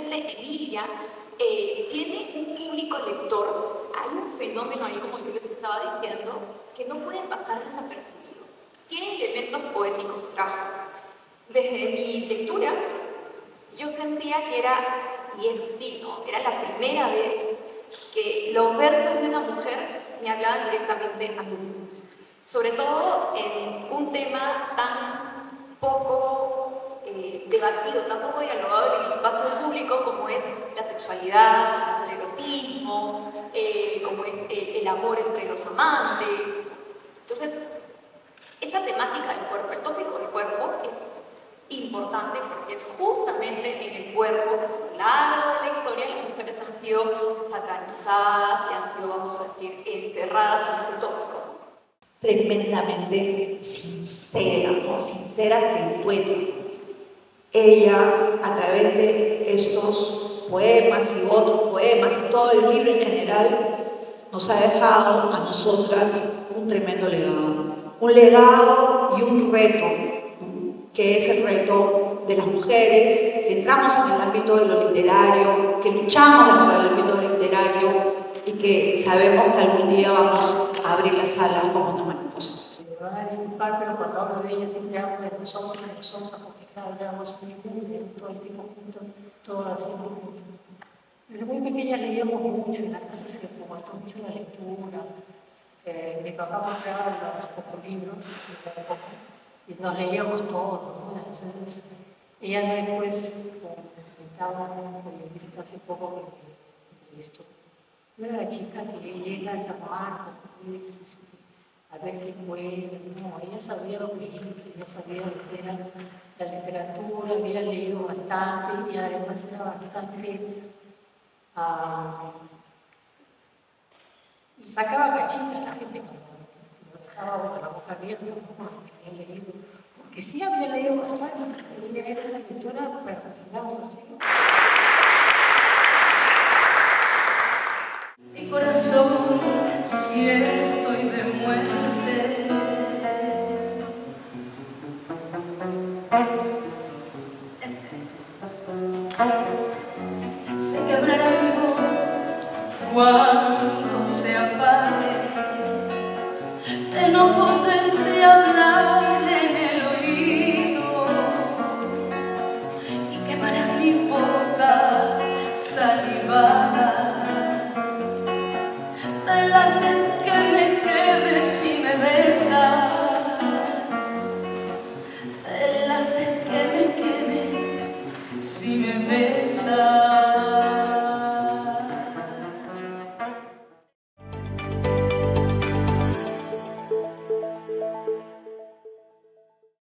día eh, tiene un público lector, hay un fenómeno ahí, como yo les estaba diciendo, que no puede pasar desapercibido. ¿Qué elementos poéticos trajo? Desde mi lectura, yo sentía que era, y es así, ¿no? Era la primera vez que los versos de una mujer me hablaban directamente a mí. Sobre todo en un tema tan poco debatido, tan poco dialogado en el espacio público como es la sexualidad, el erotismo, eh, como es el amor entre los amantes. Entonces, esa temática del cuerpo, el tópico del cuerpo es importante porque es justamente en el cuerpo que a lo largo de la historia las mujeres han sido satanizadas y han sido, vamos a decir, encerradas en ese tópico. Tremendamente sincera, ¿no? sincera hasta el tuético. Ella, a través de estos poemas y otros poemas y todo el libro en general, nos ha dejado a nosotras un tremendo legado. Un legado y un reto que es el reto de las mujeres, que entramos en el ámbito de lo literario, que luchamos dentro del ámbito literario y que sabemos que algún día vamos a abrir las alas como una. Van a disculpar, pero cuando hablo de ella siempre hablo de nosotros, de nosotros, porque claro, éramos muy todo el tiempo juntos, todo lo hacíamos juntos. Desde muy pequeña leíamos mucho, en la casa se fomentó mucho la lectura. Eh, mi papá compraba los pocos libros, y nos leíamos todo, ¿no? Entonces, ella después, comentaba un visto hace poco, que visto, no era la chica que llega a San Marcos, a ver qué fue, no, ella sabía lo que ella sabía lo que era la literatura, había leído bastante y además era bastante... Uh, sacaba cachitas a la gente cuando dejaba la boca abierta, ¿no? había leído, porque sí había leído bastante, ella era la lectora perfeccionada, ¿sí? Se quebrará mi voz